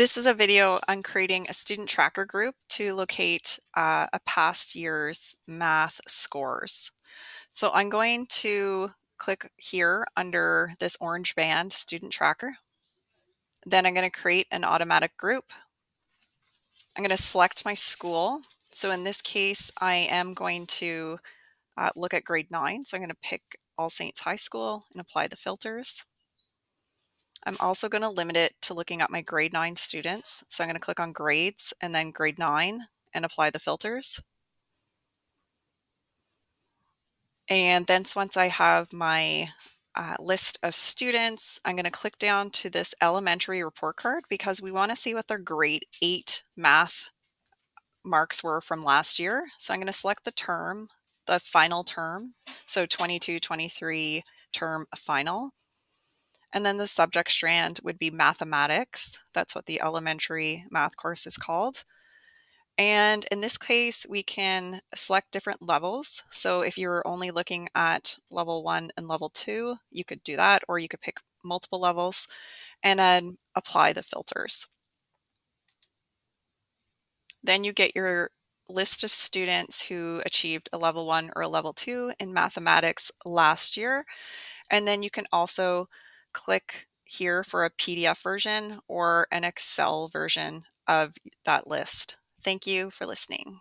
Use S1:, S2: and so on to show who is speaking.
S1: This is a video on creating a student tracker group to locate uh, a past year's math scores. So I'm going to click here under this orange band, Student Tracker. Then I'm going to create an automatic group. I'm going to select my school. So in this case, I am going to uh, look at grade 9. So I'm going to pick All Saints High School and apply the filters. I'm also going to limit it to looking at my grade 9 students. So I'm going to click on grades and then grade 9 and apply the filters. And then once I have my uh, list of students, I'm going to click down to this elementary report card because we want to see what their grade 8 math marks were from last year. So I'm going to select the term, the final term, so 22-23 term final. And then the subject strand would be mathematics. That's what the elementary math course is called. And in this case, we can select different levels. So if you're only looking at level one and level two, you could do that, or you could pick multiple levels and then apply the filters. Then you get your list of students who achieved a level one or a level two in mathematics last year. And then you can also click here for a PDF version or an Excel version of that list. Thank you for listening.